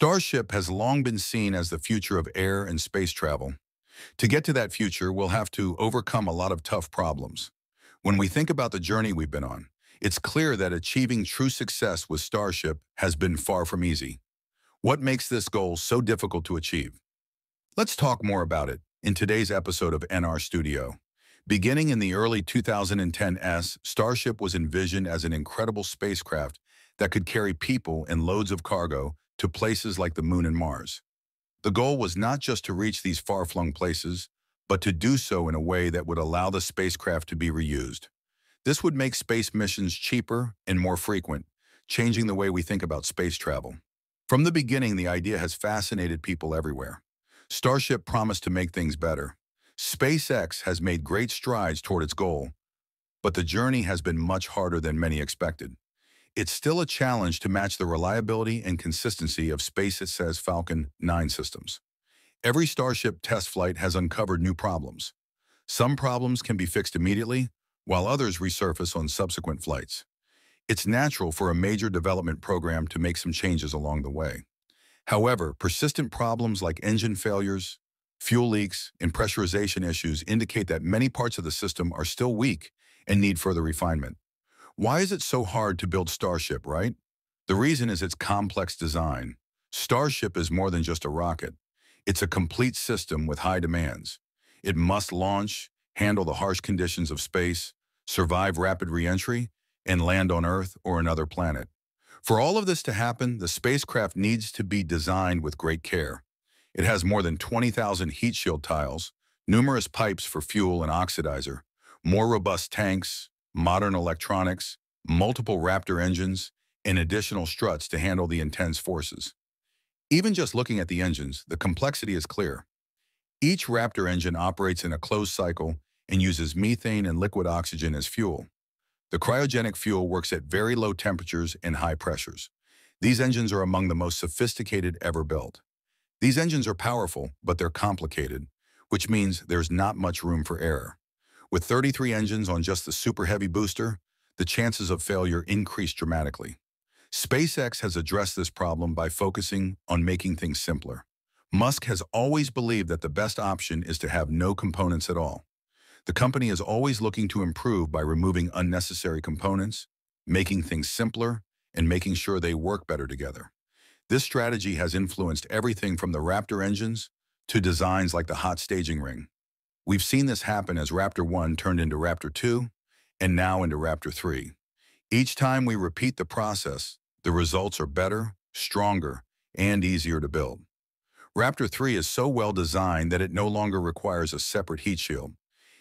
Starship has long been seen as the future of air and space travel. To get to that future, we'll have to overcome a lot of tough problems. When we think about the journey we've been on, it's clear that achieving true success with Starship has been far from easy. What makes this goal so difficult to achieve? Let's talk more about it in today's episode of NR Studio. Beginning in the early 2010s, Starship was envisioned as an incredible spacecraft that could carry people and loads of cargo to places like the Moon and Mars. The goal was not just to reach these far-flung places, but to do so in a way that would allow the spacecraft to be reused. This would make space missions cheaper and more frequent, changing the way we think about space travel. From the beginning, the idea has fascinated people everywhere. Starship promised to make things better. SpaceX has made great strides toward its goal, but the journey has been much harder than many expected. It's still a challenge to match the reliability and consistency of SpaceX's Falcon 9 systems. Every Starship test flight has uncovered new problems. Some problems can be fixed immediately, while others resurface on subsequent flights. It's natural for a major development program to make some changes along the way. However, persistent problems like engine failures, fuel leaks, and pressurization issues indicate that many parts of the system are still weak and need further refinement. Why is it so hard to build Starship, right? The reason is its complex design. Starship is more than just a rocket. It's a complete system with high demands. It must launch, handle the harsh conditions of space, survive rapid reentry, and land on Earth or another planet. For all of this to happen, the spacecraft needs to be designed with great care. It has more than 20,000 heat shield tiles, numerous pipes for fuel and oxidizer, more robust tanks, modern electronics, multiple Raptor engines, and additional struts to handle the intense forces. Even just looking at the engines, the complexity is clear. Each Raptor engine operates in a closed cycle and uses methane and liquid oxygen as fuel. The cryogenic fuel works at very low temperatures and high pressures. These engines are among the most sophisticated ever built. These engines are powerful, but they're complicated, which means there's not much room for error. With 33 engines on just the Super Heavy booster, the chances of failure increase dramatically. SpaceX has addressed this problem by focusing on making things simpler. Musk has always believed that the best option is to have no components at all. The company is always looking to improve by removing unnecessary components, making things simpler, and making sure they work better together. This strategy has influenced everything from the Raptor engines to designs like the hot staging ring. We've seen this happen as Raptor 1 turned into Raptor 2 and now into Raptor 3. Each time we repeat the process, the results are better, stronger, and easier to build. Raptor 3 is so well designed that it no longer requires a separate heat shield.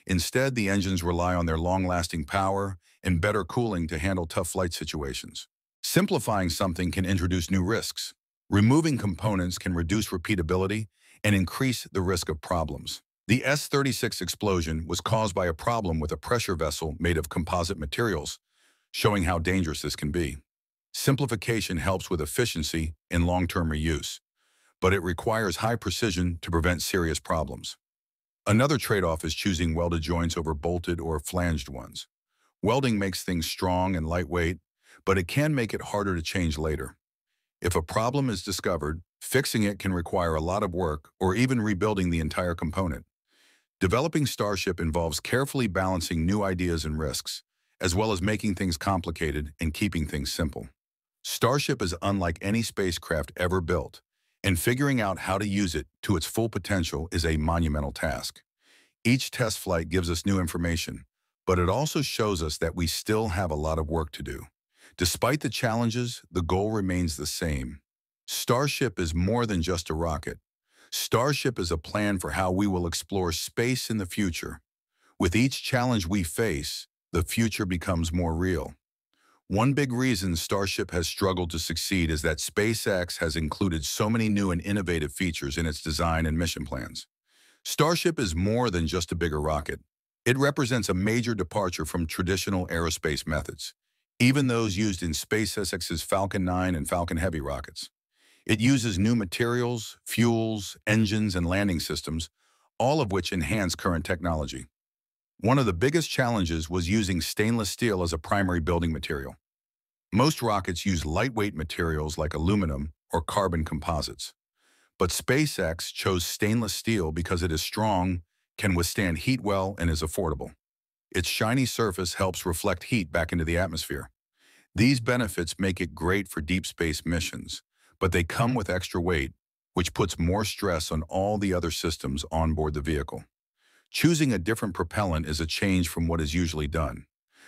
Instead, the engines rely on their long-lasting power and better cooling to handle tough flight situations. Simplifying something can introduce new risks. Removing components can reduce repeatability and increase the risk of problems. The S-36 explosion was caused by a problem with a pressure vessel made of composite materials, showing how dangerous this can be. Simplification helps with efficiency and long-term reuse, but it requires high precision to prevent serious problems. Another trade-off is choosing welded joints over bolted or flanged ones. Welding makes things strong and lightweight, but it can make it harder to change later. If a problem is discovered, fixing it can require a lot of work or even rebuilding the entire component. Developing Starship involves carefully balancing new ideas and risks, as well as making things complicated and keeping things simple. Starship is unlike any spacecraft ever built, and figuring out how to use it to its full potential is a monumental task. Each test flight gives us new information, but it also shows us that we still have a lot of work to do. Despite the challenges, the goal remains the same. Starship is more than just a rocket. Starship is a plan for how we will explore space in the future. With each challenge we face, the future becomes more real. One big reason Starship has struggled to succeed is that SpaceX has included so many new and innovative features in its design and mission plans. Starship is more than just a bigger rocket. It represents a major departure from traditional aerospace methods, even those used in SpaceX's Falcon 9 and Falcon Heavy rockets. It uses new materials, fuels, engines, and landing systems, all of which enhance current technology. One of the biggest challenges was using stainless steel as a primary building material. Most rockets use lightweight materials like aluminum or carbon composites. But SpaceX chose stainless steel because it is strong, can withstand heat well, and is affordable. Its shiny surface helps reflect heat back into the atmosphere. These benefits make it great for deep space missions, but they come with extra weight, which puts more stress on all the other systems on board the vehicle. Choosing a different propellant is a change from what is usually done.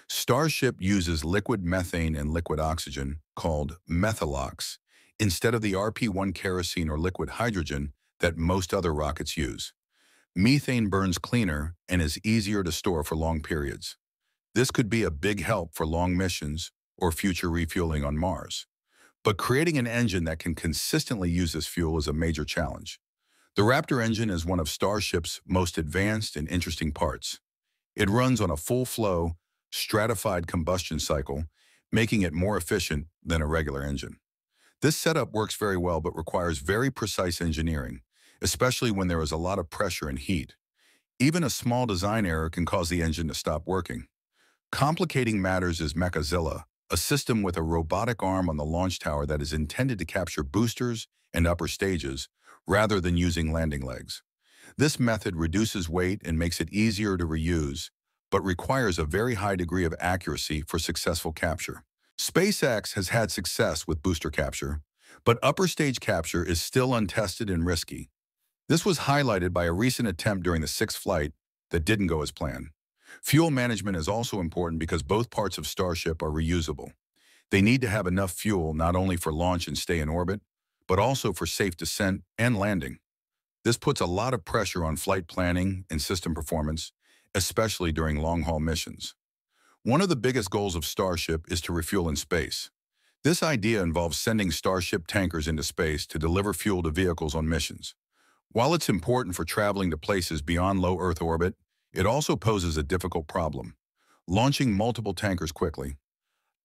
Starship uses liquid methane and liquid oxygen, called Methalox, instead of the RP-1 kerosene or liquid hydrogen that most other rockets use. Methane burns cleaner and is easier to store for long periods. This could be a big help for long missions or future refueling on Mars. But creating an engine that can consistently use this fuel is a major challenge. The Raptor engine is one of Starship's most advanced and interesting parts. It runs on a full-flow, stratified combustion cycle, making it more efficient than a regular engine. This setup works very well but requires very precise engineering, especially when there is a lot of pressure and heat. Even a small design error can cause the engine to stop working. Complicating matters is Mechazilla, a system with a robotic arm on the launch tower that is intended to capture boosters and upper stages, rather than using landing legs. This method reduces weight and makes it easier to reuse, but requires a very high degree of accuracy for successful capture. SpaceX has had success with booster capture, but upper stage capture is still untested and risky. This was highlighted by a recent attempt during the sixth flight that didn't go as planned. Fuel management is also important because both parts of Starship are reusable. They need to have enough fuel not only for launch and stay in orbit, but also for safe descent and landing. This puts a lot of pressure on flight planning and system performance, especially during long-haul missions. One of the biggest goals of Starship is to refuel in space. This idea involves sending Starship tankers into space to deliver fuel to vehicles on missions. While it's important for traveling to places beyond low Earth orbit, it also poses a difficult problem. Launching multiple tankers quickly,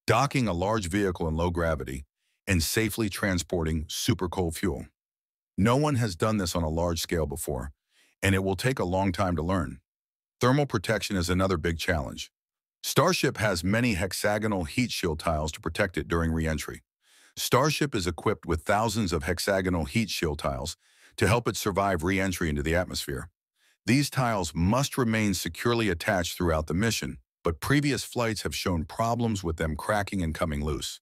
docking a large vehicle in low gravity, and safely transporting super cold fuel. No one has done this on a large scale before, and it will take a long time to learn. Thermal protection is another big challenge. Starship has many hexagonal heat shield tiles to protect it during reentry. Starship is equipped with thousands of hexagonal heat shield tiles to help it survive reentry into the atmosphere. These tiles must remain securely attached throughout the mission, but previous flights have shown problems with them cracking and coming loose.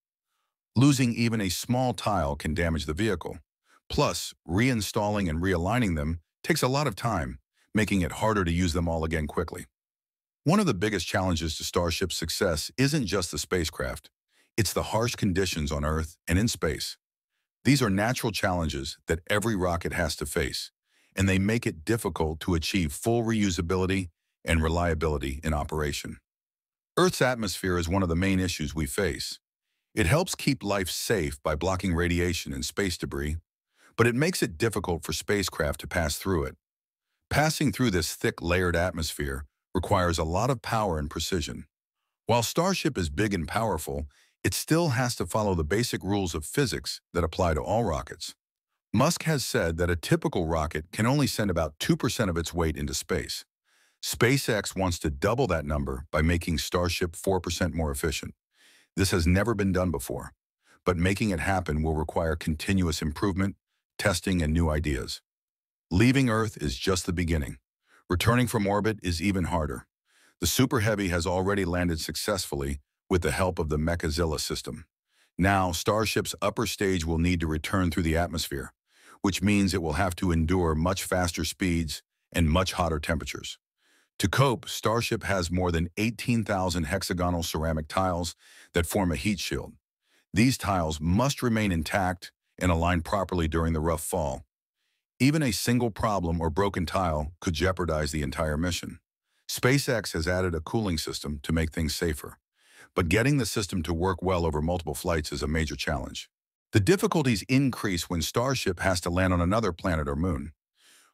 Losing even a small tile can damage the vehicle. Plus, reinstalling and realigning them takes a lot of time, making it harder to use them all again quickly. One of the biggest challenges to Starship's success isn't just the spacecraft. It's the harsh conditions on Earth and in space. These are natural challenges that every rocket has to face, and they make it difficult to achieve full reusability and reliability in operation. Earth's atmosphere is one of the main issues we face, it helps keep life safe by blocking radiation and space debris, but it makes it difficult for spacecraft to pass through it. Passing through this thick, layered atmosphere requires a lot of power and precision. While Starship is big and powerful, it still has to follow the basic rules of physics that apply to all rockets. Musk has said that a typical rocket can only send about 2% of its weight into space. SpaceX wants to double that number by making Starship 4% more efficient. This has never been done before, but making it happen will require continuous improvement, testing, and new ideas. Leaving Earth is just the beginning. Returning from orbit is even harder. The Super Heavy has already landed successfully with the help of the Mechazilla system. Now, Starship's upper stage will need to return through the atmosphere, which means it will have to endure much faster speeds and much hotter temperatures. To cope, Starship has more than 18,000 hexagonal ceramic tiles that form a heat shield. These tiles must remain intact and aligned properly during the rough fall. Even a single problem or broken tile could jeopardize the entire mission. SpaceX has added a cooling system to make things safer, but getting the system to work well over multiple flights is a major challenge. The difficulties increase when Starship has to land on another planet or moon.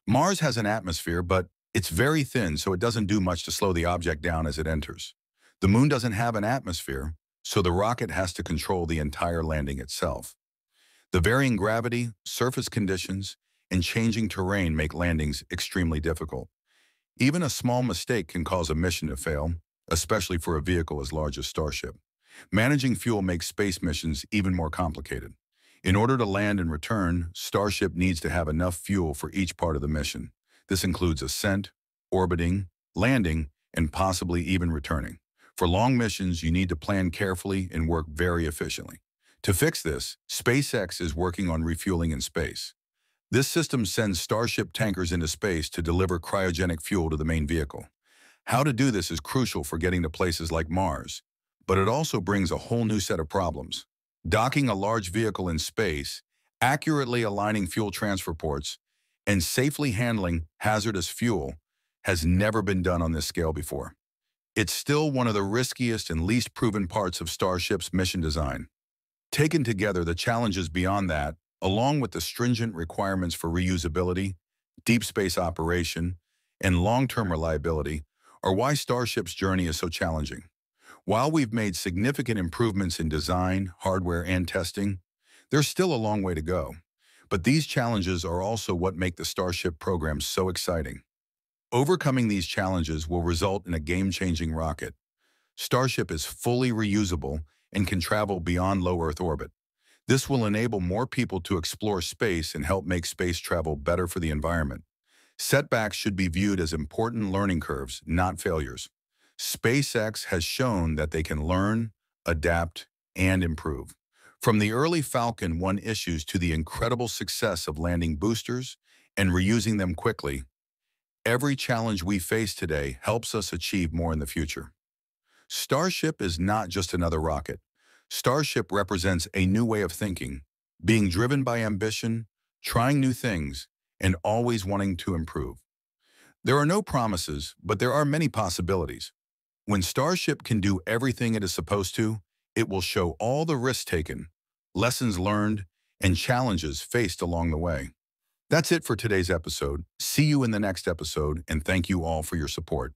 Mars has an atmosphere, but it's very thin, so it doesn't do much to slow the object down as it enters. The moon doesn't have an atmosphere, so the rocket has to control the entire landing itself. The varying gravity, surface conditions, and changing terrain make landings extremely difficult. Even a small mistake can cause a mission to fail, especially for a vehicle as large as Starship. Managing fuel makes space missions even more complicated. In order to land and return, Starship needs to have enough fuel for each part of the mission. This includes ascent, orbiting, landing, and possibly even returning. For long missions, you need to plan carefully and work very efficiently. To fix this, SpaceX is working on refueling in space. This system sends Starship tankers into space to deliver cryogenic fuel to the main vehicle. How to do this is crucial for getting to places like Mars, but it also brings a whole new set of problems. Docking a large vehicle in space, accurately aligning fuel transfer ports, and safely handling hazardous fuel has never been done on this scale before. It's still one of the riskiest and least proven parts of Starship's mission design. Taken together, the challenges beyond that along with the stringent requirements for reusability, deep space operation, and long-term reliability, are why Starship's journey is so challenging. While we've made significant improvements in design, hardware, and testing, there's still a long way to go. But these challenges are also what make the Starship program so exciting. Overcoming these challenges will result in a game-changing rocket. Starship is fully reusable and can travel beyond low Earth orbit. This will enable more people to explore space and help make space travel better for the environment. Setbacks should be viewed as important learning curves, not failures. SpaceX has shown that they can learn, adapt, and improve. From the early Falcon 1 issues to the incredible success of landing boosters and reusing them quickly, every challenge we face today helps us achieve more in the future. Starship is not just another rocket. Starship represents a new way of thinking, being driven by ambition, trying new things, and always wanting to improve. There are no promises, but there are many possibilities. When Starship can do everything it is supposed to, it will show all the risks taken, lessons learned, and challenges faced along the way. That's it for today's episode. See you in the next episode, and thank you all for your support.